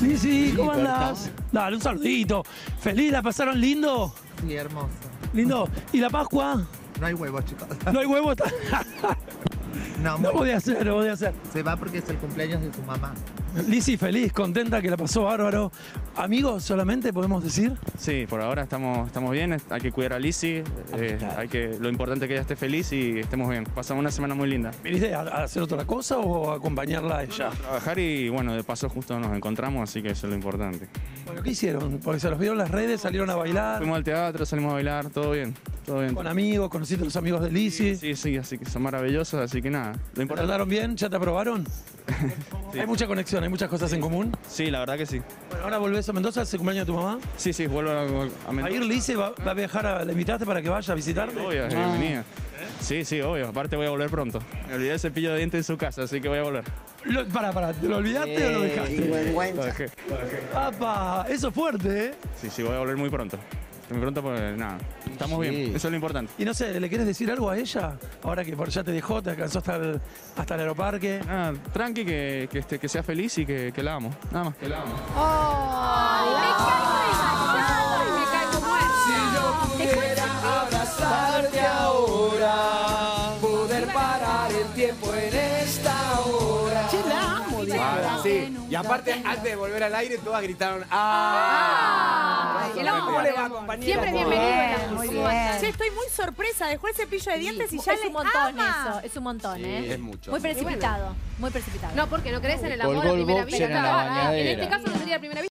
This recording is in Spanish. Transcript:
Lizzy, ¿cómo andás? Dale, un saludito. ¿Feliz? ¿La pasaron lindo? Sí, hermoso. ¿Lindo? ¿Y la Pascua? No hay huevos, chicos. ¿No hay huevo? No, No podía ser, no podía ser. se va porque es el cumpleaños de su mamá. Lizzy, feliz, contenta que la pasó bárbaro. Amigos, solamente podemos decir. Sí, por ahora estamos, estamos bien, hay que cuidar a Lizzy, eh, hay que, lo importante es que ella esté feliz y estemos bien. Pasamos una semana muy linda. ¿Viniste a, a hacer otra cosa o a acompañarla a ella? Trabajar y bueno, de paso justo nos encontramos, así que eso es lo importante. Bueno, ¿qué hicieron? Porque se los vieron las redes, salieron a bailar. Fuimos al teatro, salimos a bailar, todo bien, todo bien. Con amigos, conociste a los amigos de Lizzy. Sí, sí, así que son maravillosos, así que nada. Lo ¿Te trataron bien? ¿Ya te aprobaron? Hay mucha conexión, hay muchas cosas en común. Sí, la verdad que sí. Bueno, ahora volvés a Mendoza, es el cumpleaños de tu mamá. Sí, sí, vuelvo a, a ¿Va a ir Mendoza. Lizzy? ¿Va, va a viajar? A, ¿La invitaste para que vaya a visitarte? Obvio, bienvenida. Sí, sí, obvio. Aparte voy a volver pronto. Me olvidé el cepillo de dientes en su casa, así que voy a volver. Lo, para, para, ¿te lo olvidaste o lo dejaste? Lo dejé. ¡Apa! Eso es fuerte, ¿eh? Sí, sí, voy a volver muy pronto. Muy pronto porque nada, estamos bien. Eso es lo importante. Y no sé, ¿le quieres decir algo a ella? Ahora que por ya te dejó, te alcanzó hasta el, hasta el aeroparque. Nada, tranqui, que, que, que sea feliz y que, que la amo. Nada más, que la amo. Me caigo muerta. pudiera abrazarte ahora, poder parar el tiempo en esta hora. Che, la amo. Ah, sí. Y aparte, antes de volver al aire, todas gritaron ¡Ah! el amor, ¿Cómo le el va, amor. compañera? Siempre ¿Cómo bienvenido. bien. andas? Che, estoy muy sorpresa. Dejó el cepillo de dientes y ya es le un montón ama. eso, es un montón, Sí, ¿eh? es mucho. Muy precipitado, muy precipitado. No, porque no crees en el amor a primera vista. en la En este caso no sería a primera vista.